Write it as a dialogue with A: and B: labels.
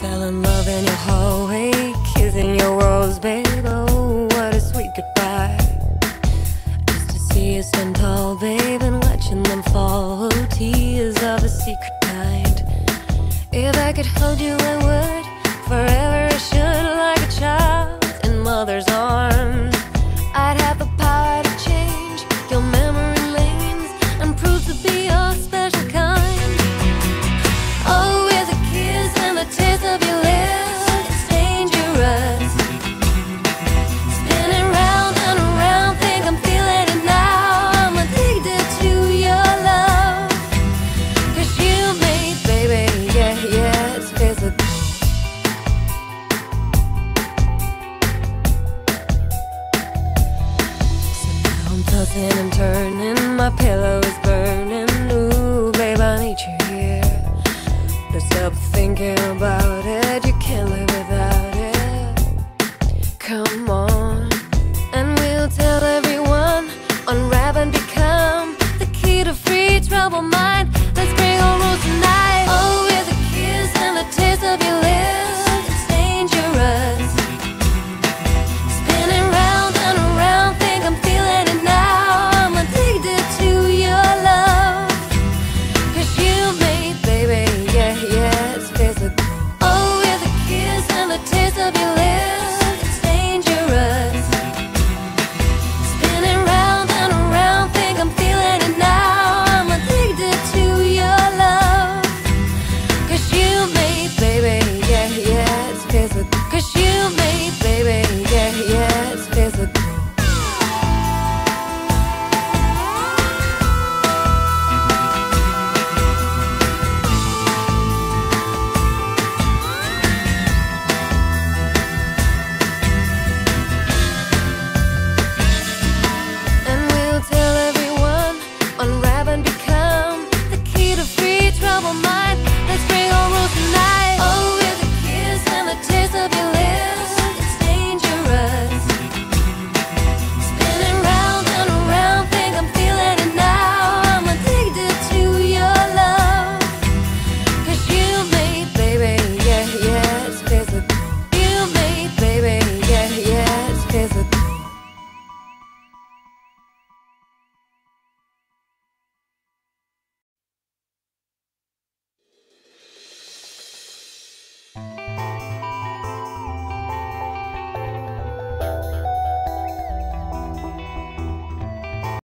A: fell in love in your hallway, kissing your rose, babe. Oh, what a sweet goodbye. Just to see you stand tall, babe, and watching them fall. Oh, tears of a secret kind. If I could hold you, I would. Forever I should, like a child in mother's I'm and turning, my pillow